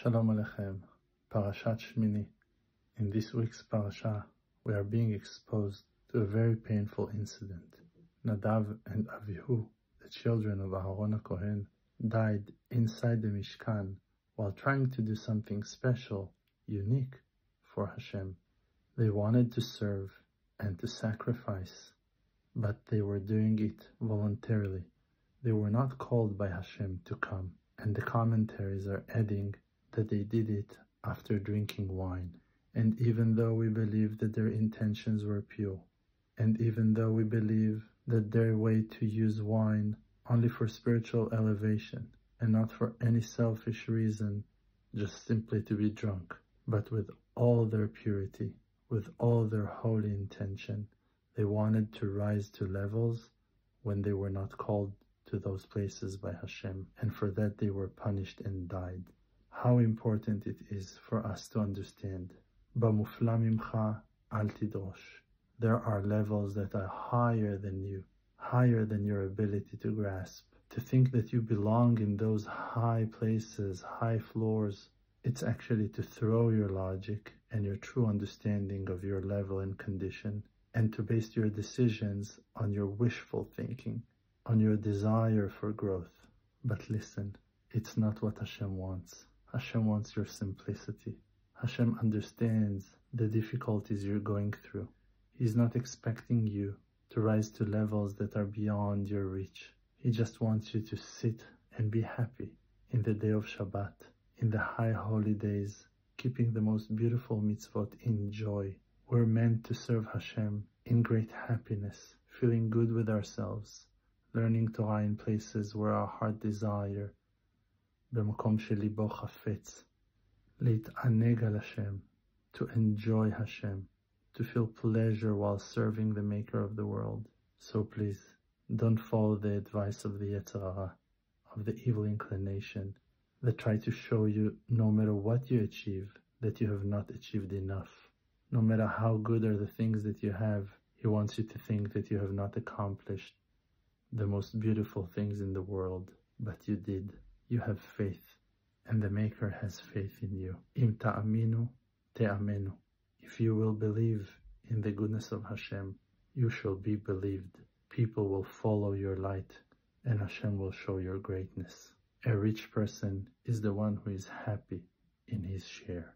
Shalom Aleichem, Parashat Shmini. In this week's parasha, we are being exposed to a very painful incident. Nadav and Avihu, the children of Aharon Kohen, died inside the Mishkan while trying to do something special, unique for Hashem. They wanted to serve and to sacrifice, but they were doing it voluntarily. They were not called by Hashem to come, and the commentaries are adding that they did it after drinking wine. And even though we believe that their intentions were pure, and even though we believe that their way to use wine only for spiritual elevation and not for any selfish reason, just simply to be drunk, but with all their purity, with all their holy intention, they wanted to rise to levels when they were not called to those places by Hashem, and for that they were punished and died how important it is for us to understand. There are levels that are higher than you, higher than your ability to grasp. To think that you belong in those high places, high floors, it's actually to throw your logic and your true understanding of your level and condition and to base your decisions on your wishful thinking, on your desire for growth. But listen, it's not what Hashem wants. Hashem wants your simplicity. Hashem understands the difficulties you're going through. He's not expecting you to rise to levels that are beyond your reach. He just wants you to sit and be happy in the day of Shabbat, in the high holy days, keeping the most beautiful mitzvot in joy. We're meant to serve Hashem in great happiness, feeling good with ourselves, learning Torah in places where our heart desire, במקום שליבו חפץ, להתענג על השם, to enjoy Hashem, to feel pleasure while serving the maker of the world. So please, don't follow the advice of the Yetzer Hara, of the evil inclination, that try to show you, no matter what you achieve, that you have not achieved enough. No matter how good are the things that you have, he wants you to think that you have not accomplished the most beautiful things in the world, but you did you have faith, and the Maker has faith in you. Im ta'aminu te'amenu. If you will believe in the goodness of Hashem, you shall be believed. People will follow your light, and Hashem will show your greatness. A rich person is the one who is happy in his share.